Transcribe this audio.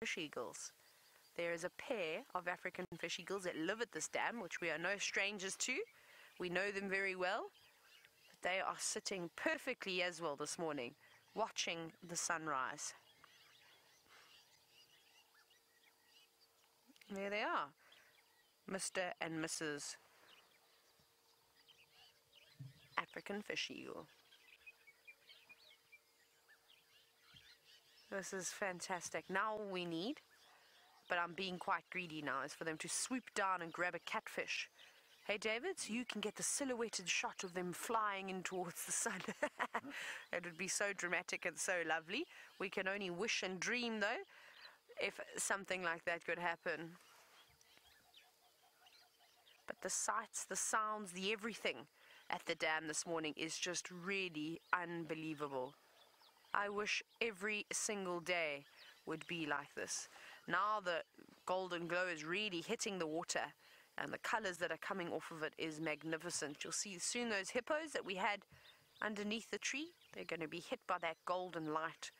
fish eagles. There is a pair of African fish eagles that live at this dam, which we are no strangers to. We know them very well. They are sitting perfectly as well this morning, watching the sunrise. There they are, Mr. and Mrs. African fish eagle. This is fantastic. Now all we need, but I'm being quite greedy now, is for them to swoop down and grab a catfish. Hey David, so you can get the silhouetted shot of them flying in towards the sun. it would be so dramatic and so lovely. We can only wish and dream though, if something like that could happen. But the sights, the sounds, the everything at the dam this morning is just really unbelievable. I wish every single day would be like this. Now the golden glow is really hitting the water and the colors that are coming off of it is magnificent. You'll see soon those hippos that we had underneath the tree, they're going to be hit by that golden light